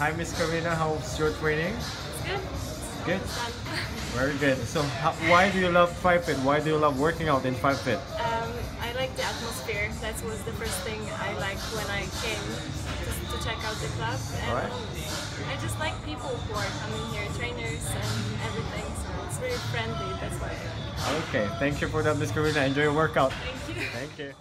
Hi, Miss Karina. How's your training? Good. Good. Very good. So, how, why do you love TribeFit? Why do you love working out in TribeFit? Um, I like the atmosphere. That was the first thing I liked when I came to, to check out the club. And Alright. I just like people who are coming here, trainers and everything. So it's very friendly. That's why I like. Okay. Thank you for that, Miss Karina. Enjoy your workout. Thank you. Thank you.